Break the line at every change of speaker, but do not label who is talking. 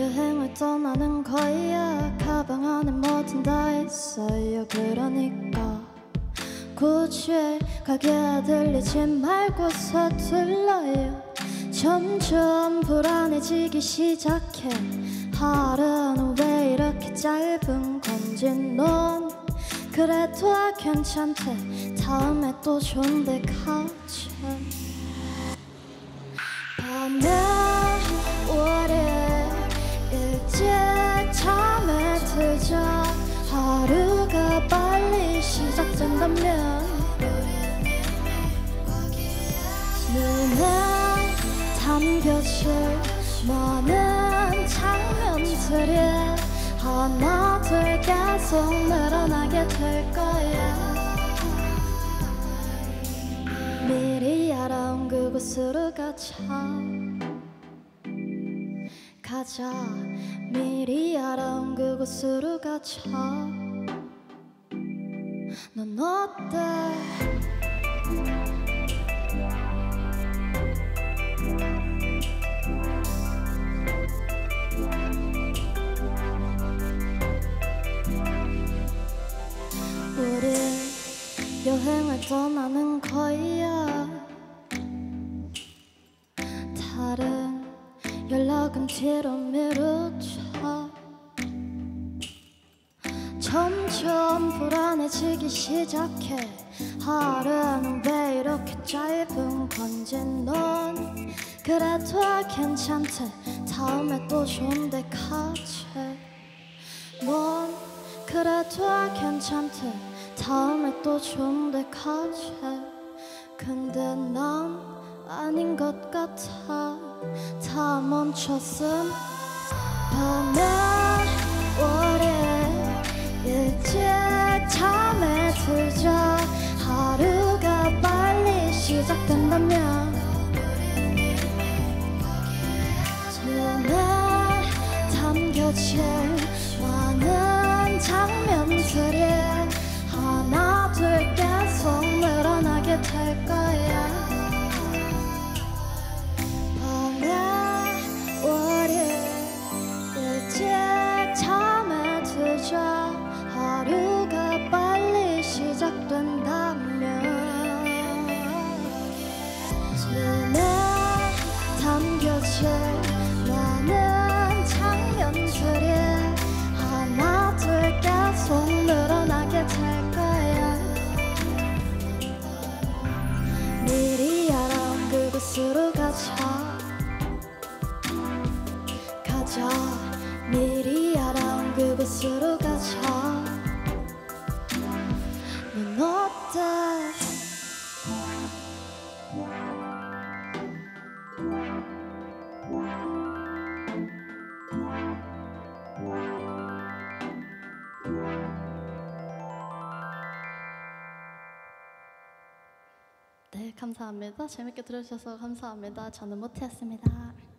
여행을 떠나는 거야. 가방 안에 뭐든 다 있어요. 그러니까 굳이 가게 들리지 말고 서둘러요. 점점 불안해지기 시작해. 하루는 왜 이렇게 짧은 건지 넌 그래도 괜찮대. 다음에 또 좋은 데 가자 밤에 담겨질 많은 장면들이 하나 둘 계속 늘어나게 될 거야. 미리 알아온 그곳으로 가자. 가자. 미리 알아온 그곳으로 가자. 넌 어때 여행을 떠나는 거야. 다른 연락은 뒤로 미루자 점점 불안해지기 시작해. 하루는 왜 이렇게 짧은 건지 넌 그래도 괜찮대. 다음에 또 좋은데 가지. 넌 그래도 괜찮대 다음에 또 좋은데 가지 근데 난 아닌 것 같아. 다 멈췄음. 밤에 미리 알아온 그곳으로 가자. 넌 어때? 네 감사합니다. 재밌게 들어주셔서 감사합니다. 저는 모태였습니다